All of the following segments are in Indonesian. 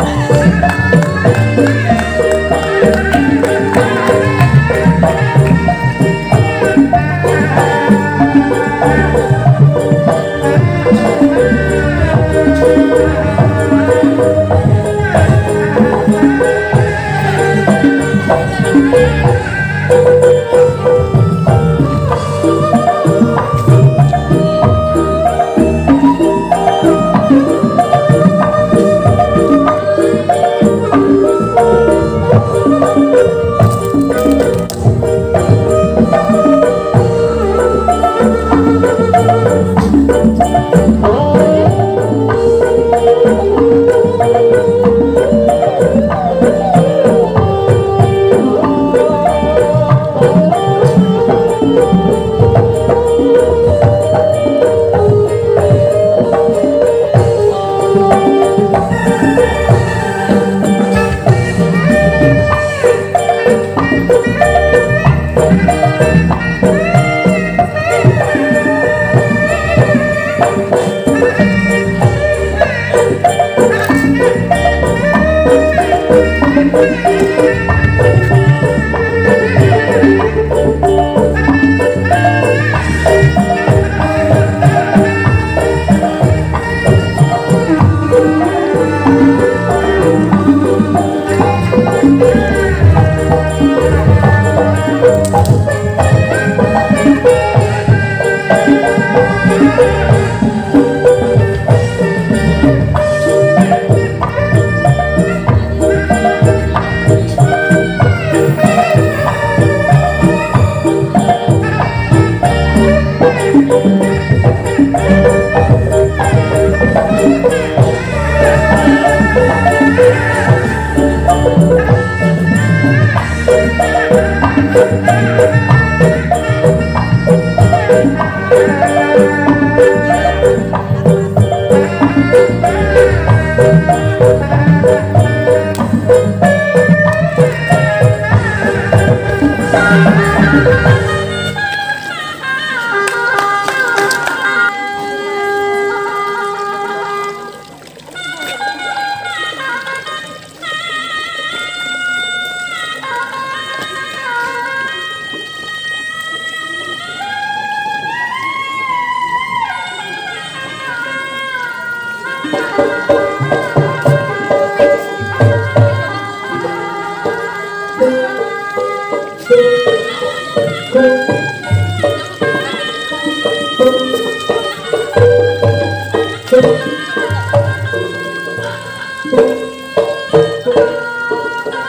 Oh.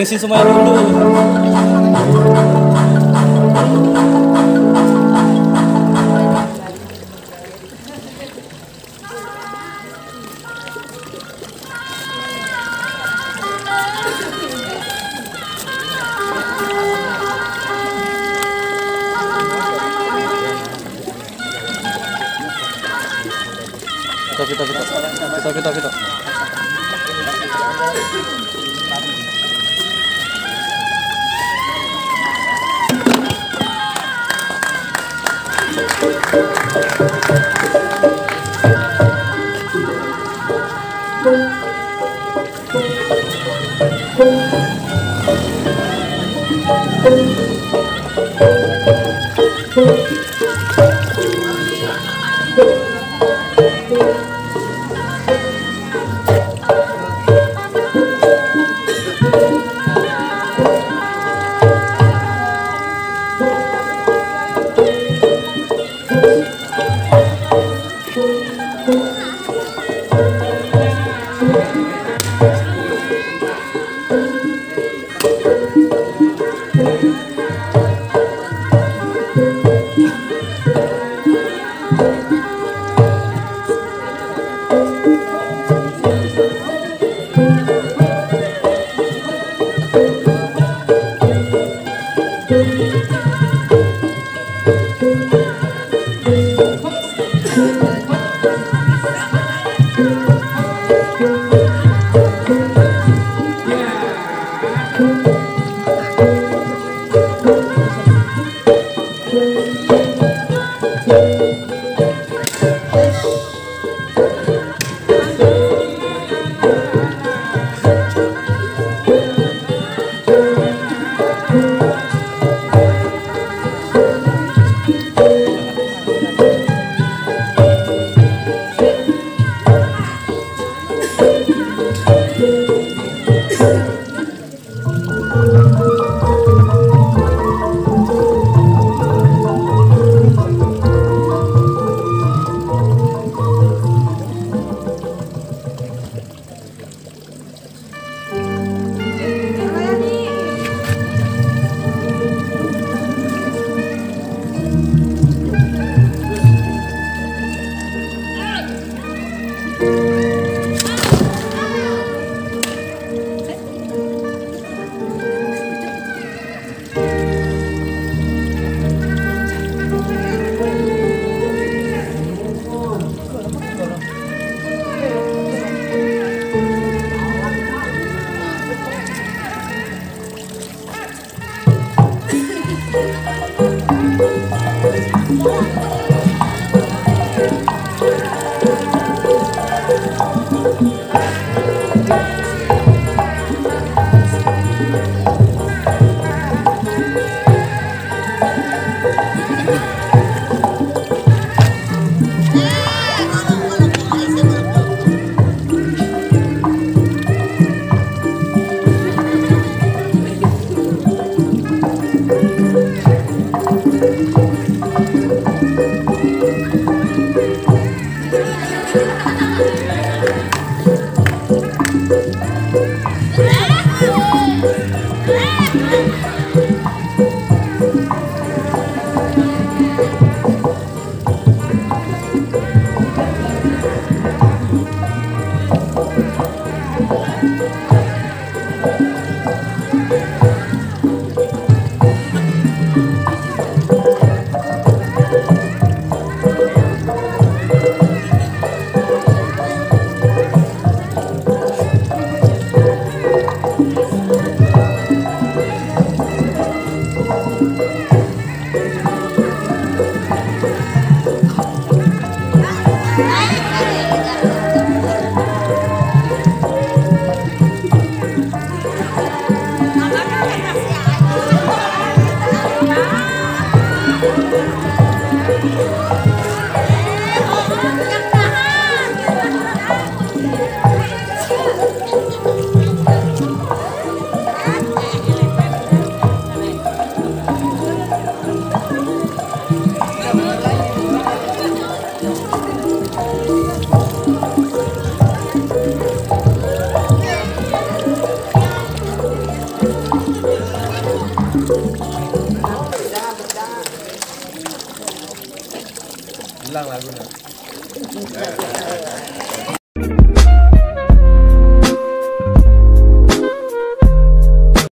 Bensin semuanya dulu. Kita kita kita kita kita kita.